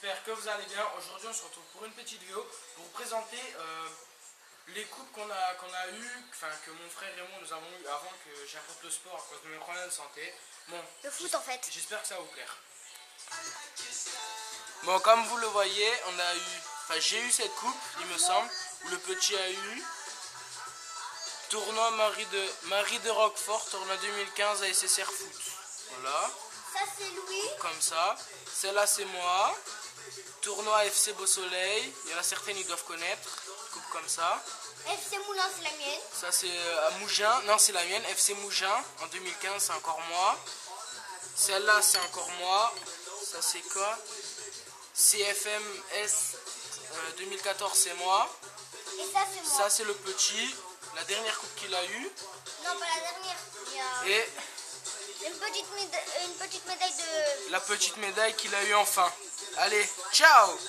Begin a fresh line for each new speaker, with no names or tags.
j'espère que vous allez bien. Aujourd'hui, on se retrouve pour une petite vidéo pour vous présenter euh, les coupes qu'on a, qu'on a eues, enfin que mon frère et moi nous avons eu avant que j'apporte le sport à cause de mes problèmes de santé. Bon,
Le foot en fait.
j'espère que ça va vous plaire. Bon, comme vous le voyez, on a eu, enfin j'ai eu cette coupe, il me semble, où le petit a eu. Tournoi Marie de, Marie de Roquefort, tournoi 2015 à SSR Foot. Voilà
Ça c'est Louis.
comme ça. Celle-là, c'est moi. Tournoi FC Beau Soleil. Il y en a certaines, ils doivent connaître. Coupe comme ça.
FC Moulin c'est la mienne.
Ça, c'est euh, à Mougins. Non, c'est la mienne. FC Mougins. En 2015, c'est encore moi. Celle-là, c'est encore moi. Ça, c'est quoi? CFMS euh, 2014, c'est moi.
Et ça c'est moi.
Ça, c'est le petit. La dernière coupe qu'il a eue.
Non pas la dernière. Il y a
Et
une petite, méda- une petite médaille de...
la petite médaille qu'il a eue enfin. Allez, ciao